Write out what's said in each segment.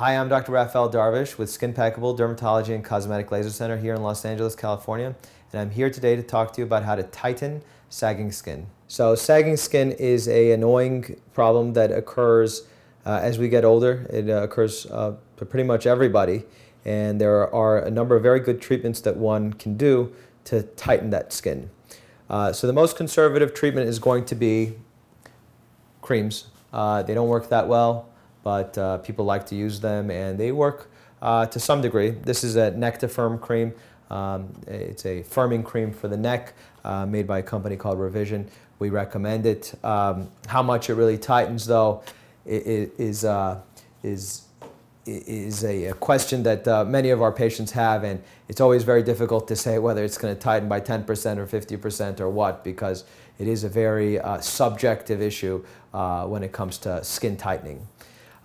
Hi, I'm Dr. Raphael Darvish with Skinpeccable Dermatology and Cosmetic Laser Center here in Los Angeles, California. And I'm here today to talk to you about how to tighten sagging skin. So sagging skin is a annoying problem that occurs uh, as we get older. It uh, occurs uh, to pretty much everybody. And there are a number of very good treatments that one can do to tighten that skin. Uh, so the most conservative treatment is going to be creams. Uh, they don't work that well, but uh, people like to use them and they work uh, to some degree. This is a Nectifirm cream. Um, it's a firming cream for the neck uh, made by a company called Revision. We recommend it. Um, how much it really tightens though is, uh, is is a, question that uh, many of our patients have, and it's always very difficult to say whether it's going to tighten by 10% or 50% or what, because it is a very uh, subjective issue when it comes to skin tightening.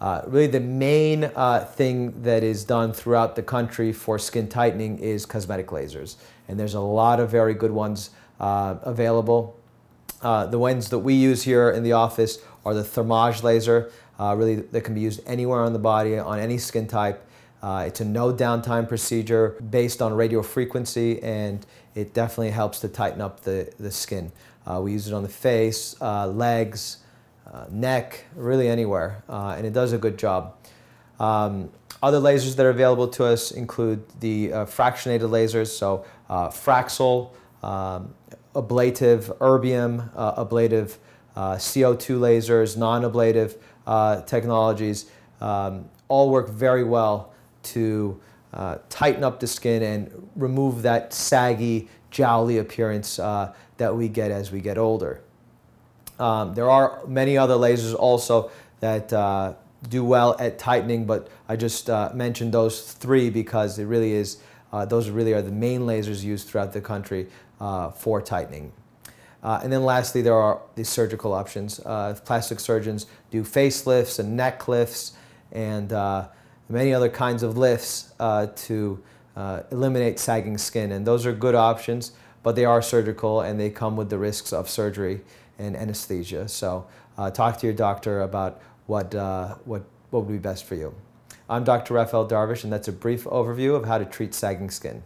Uh, really, the main uh, thing that is done throughout the country for skin tightening is cosmetic lasers, and there's a lot of very good ones uh, available. the ones that we use here in the office are the Thermage laser uh, really that can be used anywhere on the body, on any skin type. Uh, it's a no downtime procedure based on radio frequency and it definitely helps to tighten up the, the skin. Uh, we use it on the face, uh, legs, uh, neck, really anywhere, uh, and it does a good job. Um, other lasers that are available to us include the fractionated lasers, so Fraxel, um, ablative, erbium, ablative CO2 lasers, non-ablative, uh, technologies um, all work very well to uh, tighten up the skin and remove that saggy, jowly appearance uh, that we get as we get older. Um, there are many other lasers also that uh, do well at tightening, but I just uh, mentioned those three because it really is, uh, those really are the main lasers used throughout the country for tightening. Uh, and then lastly, there are the surgical options. Uh, plastic surgeons do facelifts and neck lifts and uh, many other kinds of lifts uh, to uh, eliminate sagging skin. And those are good options, but they are surgical and they come with the risks of surgery and anesthesia. So uh, talk to your doctor about what, what, what would be best for you. I'm Dr. Raphael Darvish, and that's a brief overview of how to treat sagging skin.